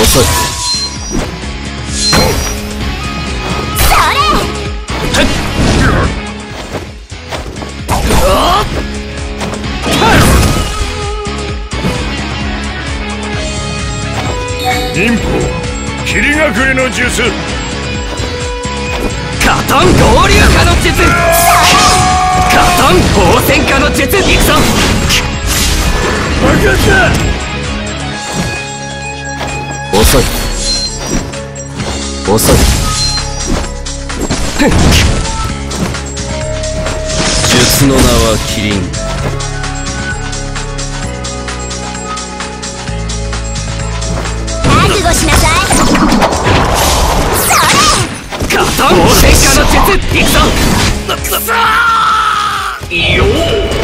遅い。忍法霧隠れの術。カトン合流化の術。カトン放線化の術行くぞ爆発だ遅い。遅い。術の名はキリン覚悟しなさい。それ。カトンの術。行くぞ。よど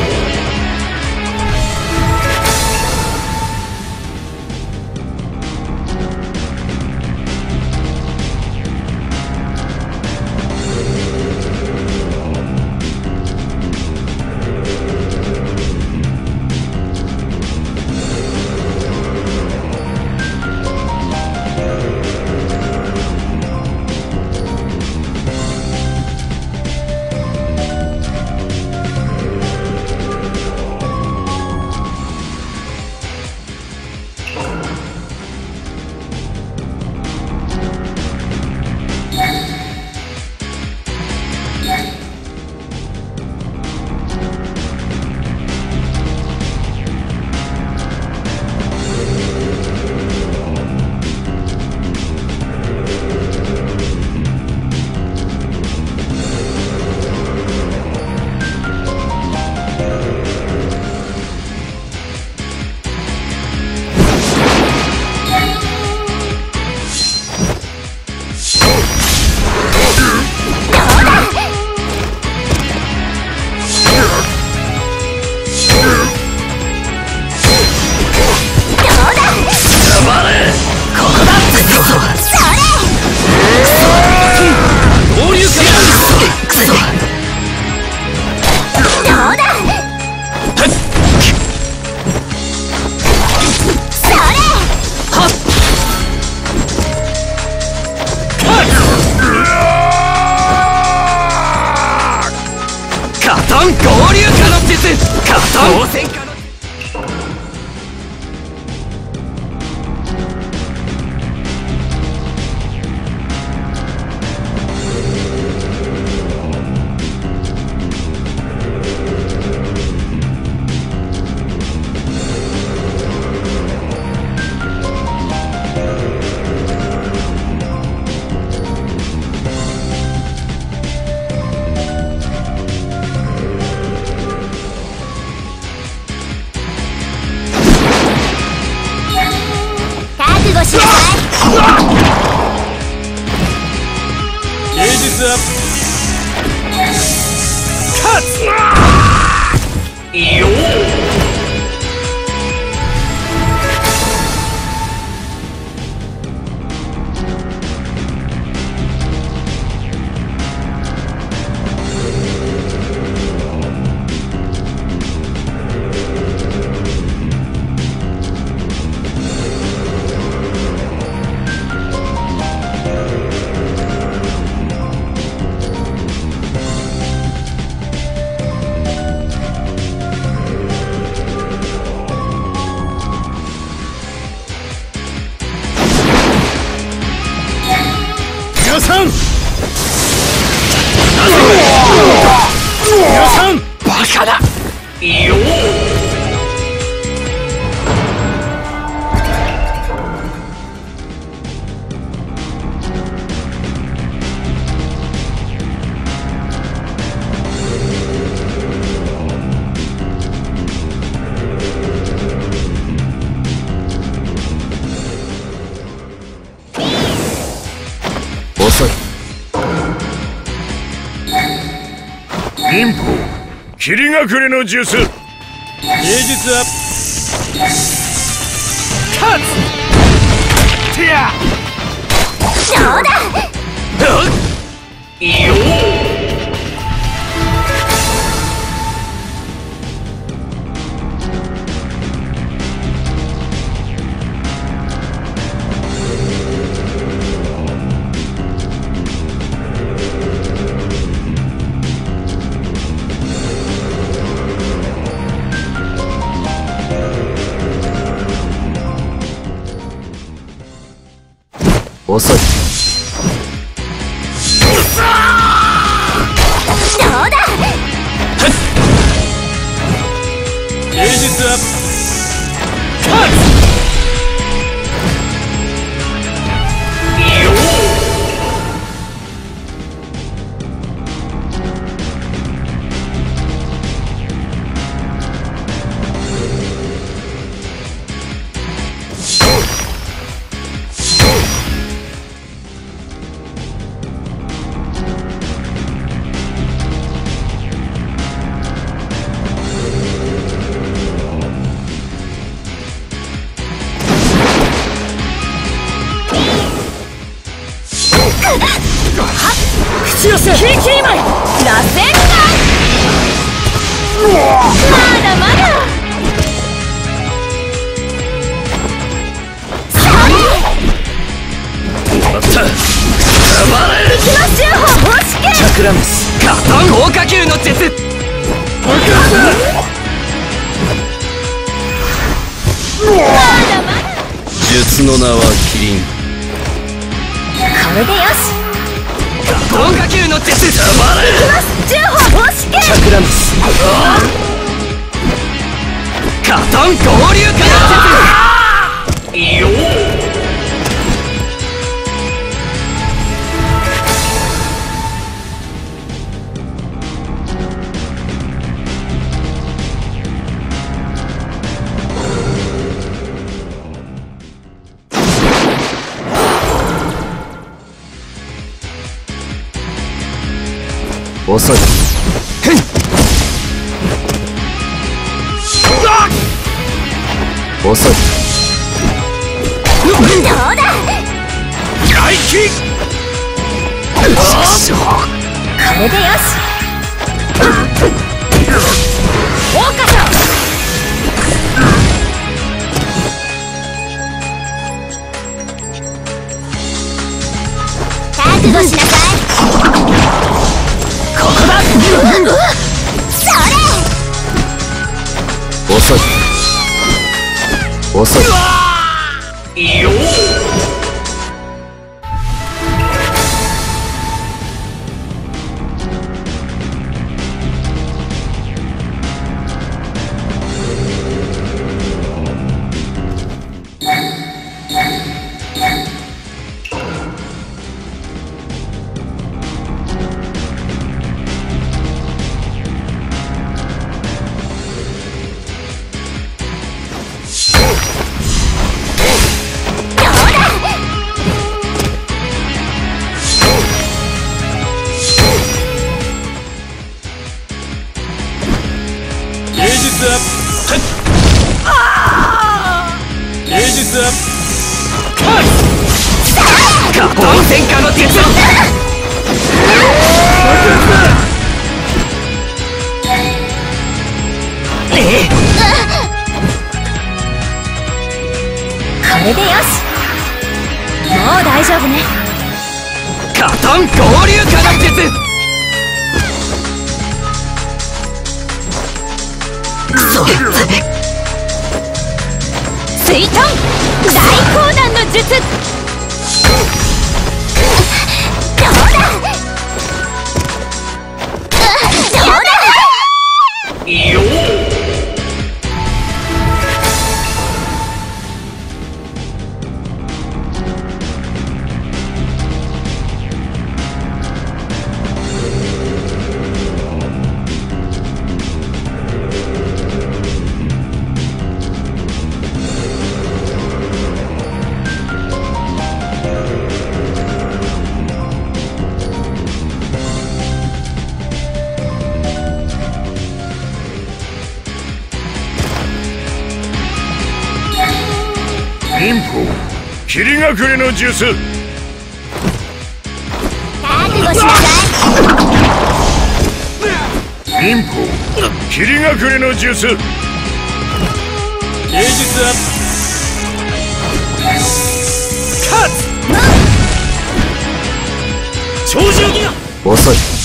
霧隠れの術芸術ア勝つティアそうだ。soy. 遅いよれでよし。もう大丈夫ね。加タン合流科学術。水遁。大光弾の術。霧隠れの術。覚悟しなさい忍法霧隠れの術。芸術は勝つ超重ギア遅い遅い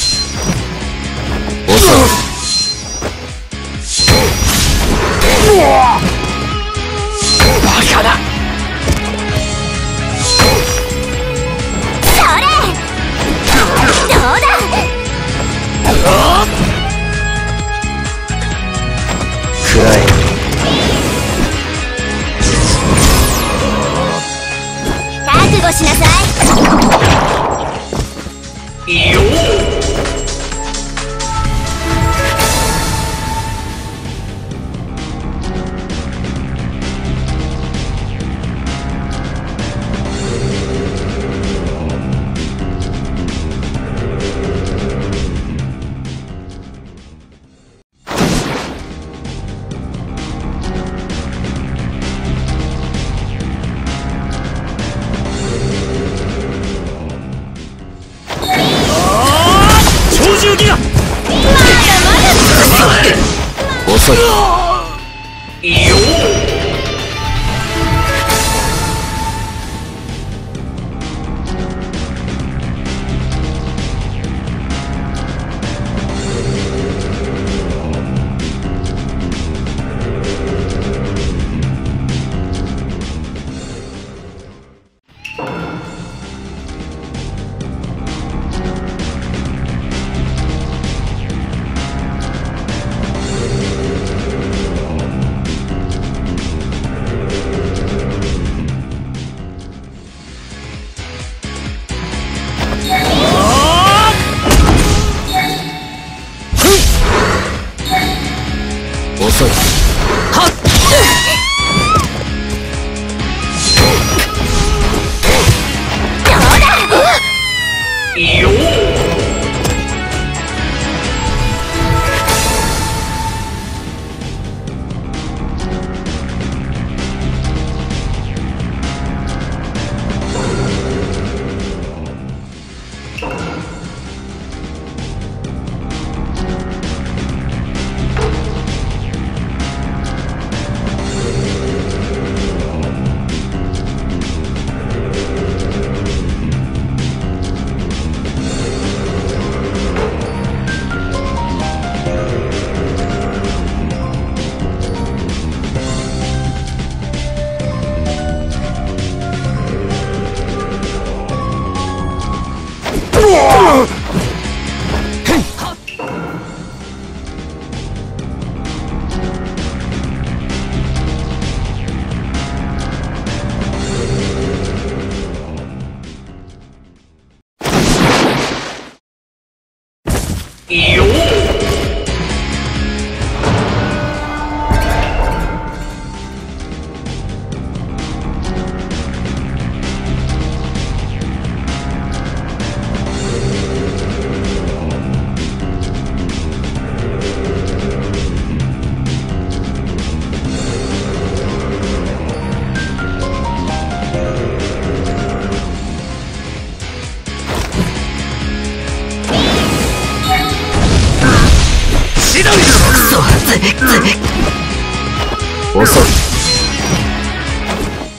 遅い。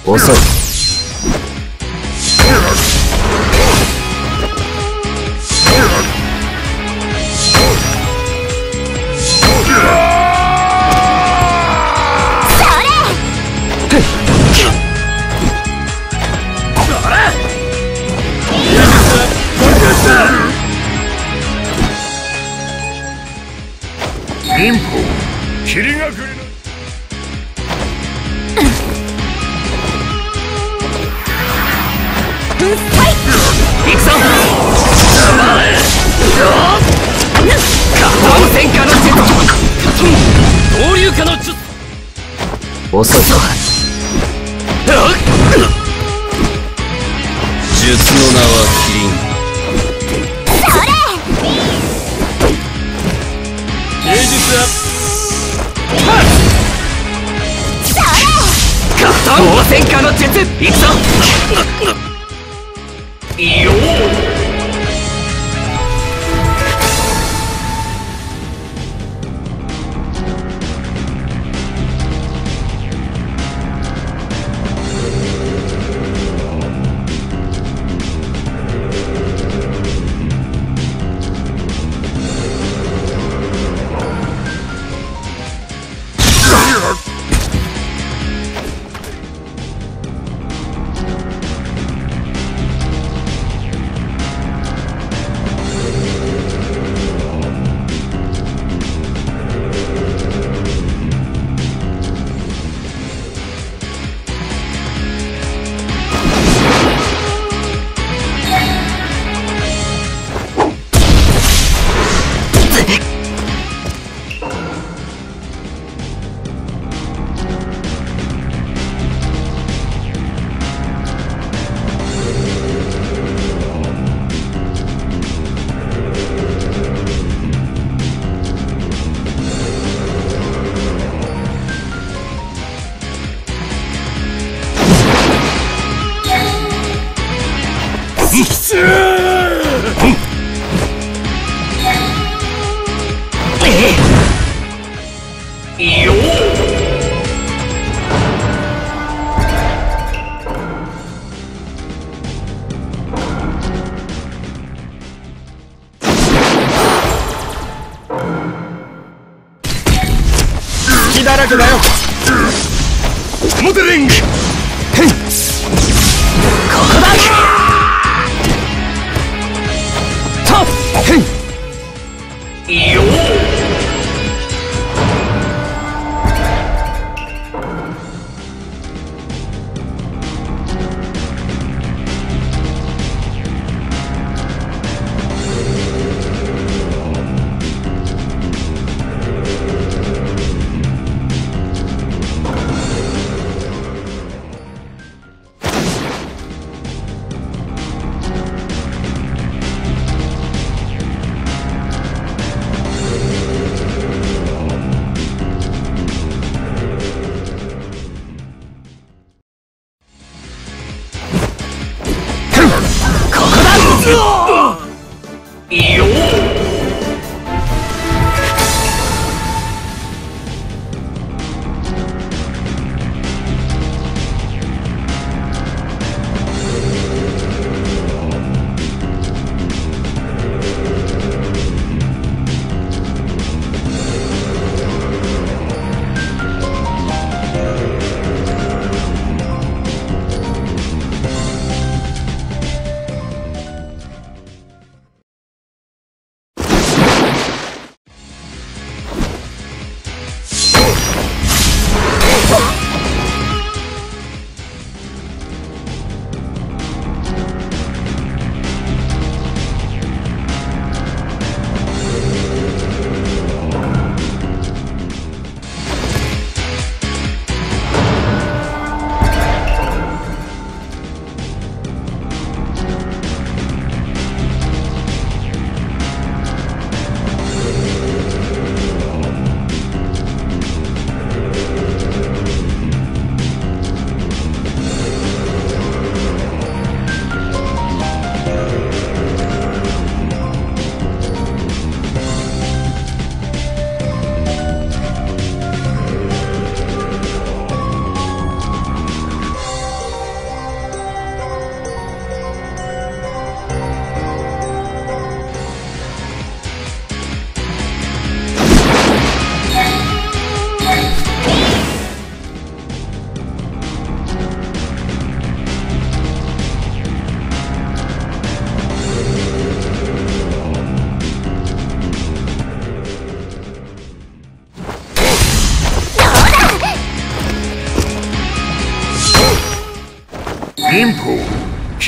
遅い。名はキリンそれ。芸術ッ戦の術。いくぞ。よらけだよ。モデリング。たっへいよ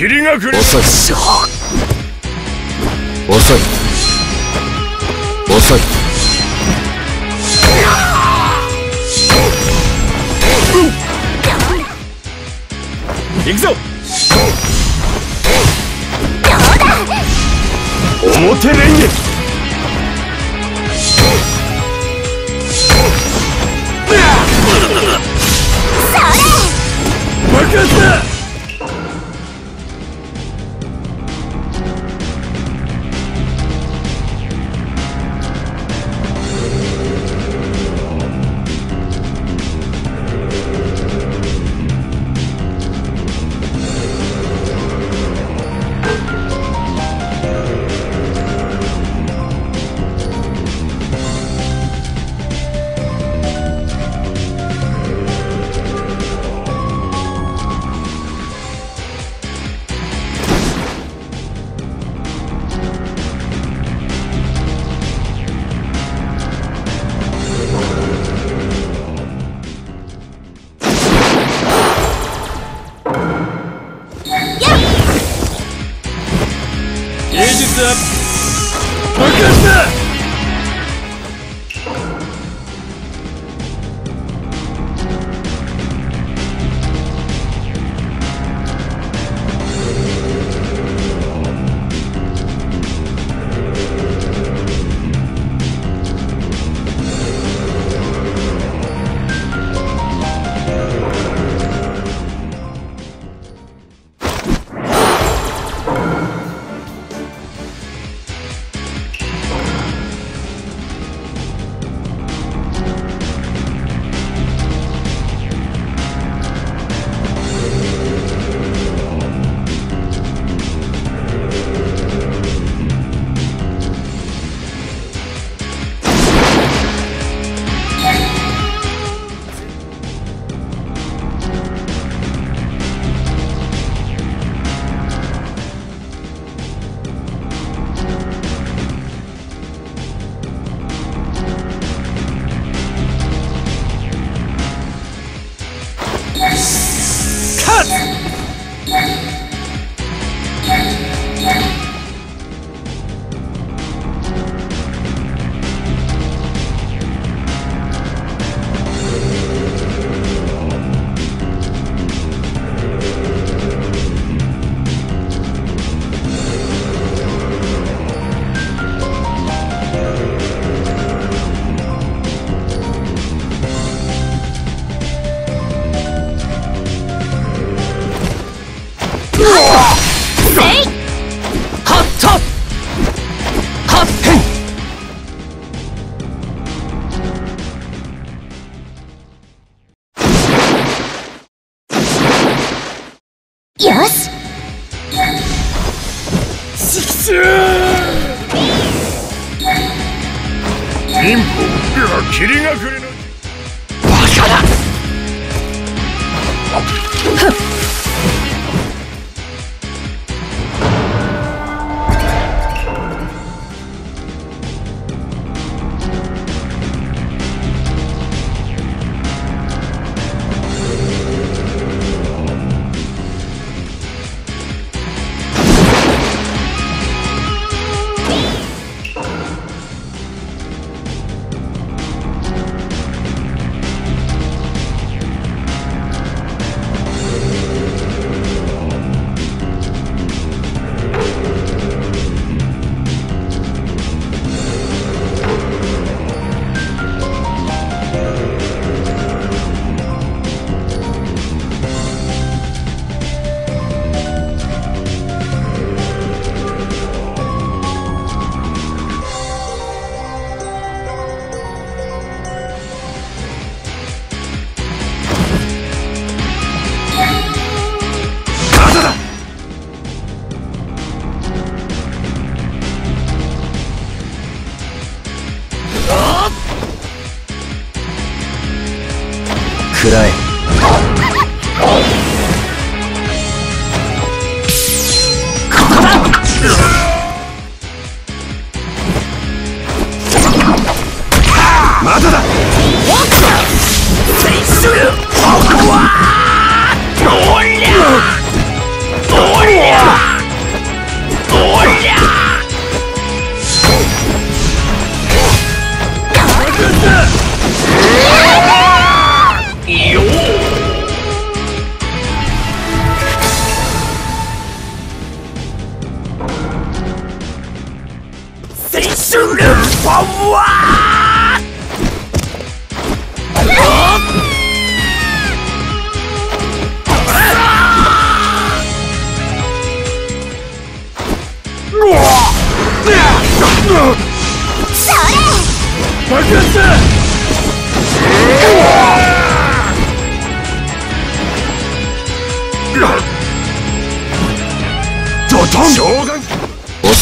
霧が来る。遅い。遅い。遅い。行くぞ。表連撃爆発だ芸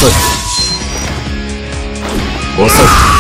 遅い。遅い。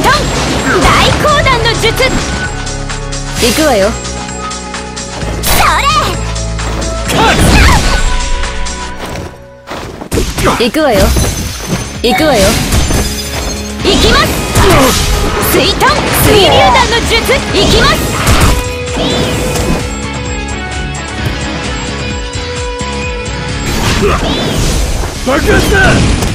水遁大講談の術。行くわよ。それ。行くわよ。行くわよ。行きます。水遁水流弾の術。行きます。爆発だ